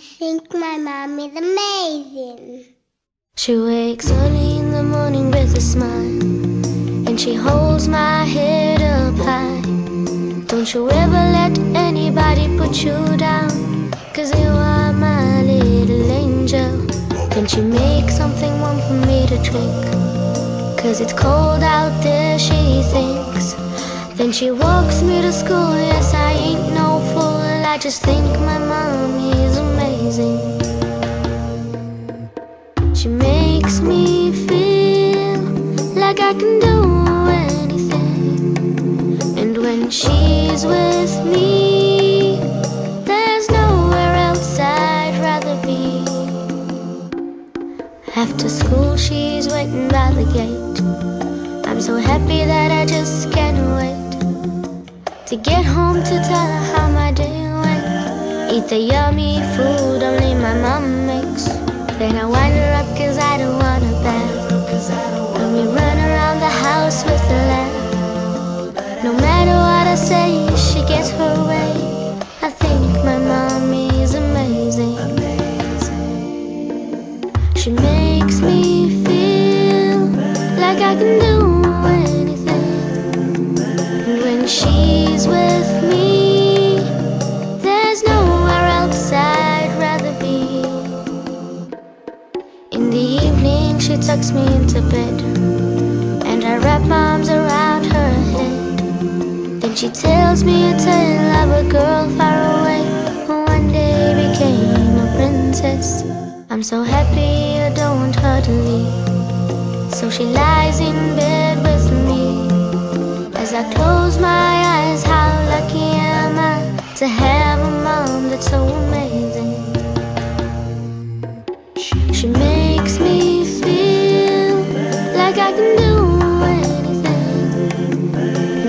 think my mom is amazing. She wakes early in the morning with a smile, and she holds my head up high. Don't you ever let anybody put you down, cause you are my little angel. Then she makes something warm for me to drink, cause it's cold out there, she thinks. Then she walks me to school, yes, I ain't no fool. I just think my mom is I can do anything. And when she's with me, there's nowhere else I'd rather be. After school, she's waiting by the gate. I'm so happy that I just can't wait to get home to tell her how my day went. Eat the yummy food only my mom makes. Then I wind her up cause I No matter what I say, she gets her way. I think my mommy is amazing. She makes me feel like I can do anything. And when she's with me, there's nowhere else I'd rather be. In the evening, she tucks me into bed, and I wrap my she tells me a tale of a girl far away who one day became a princess. I'm so happy I don't her to leave. So she lies in bed with me. As I close my eyes, how lucky am I to have a mom that's so amazing. She makes me feel like I can do anything.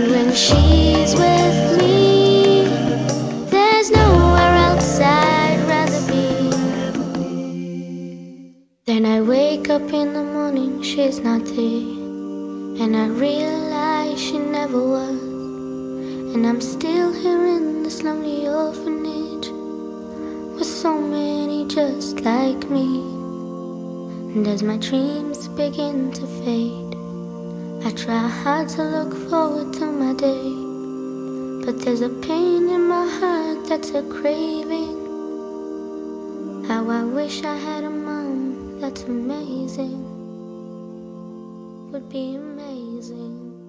When she's Then I wake up in the morning, she's not there. And I realize she never was. And I'm still here in this lonely orphanage with so many just like me. And as my dreams begin to fade, I try hard to look forward to my day. But there's a pain in my heart that's a craving. How I wish I had a it's amazing would be amazing.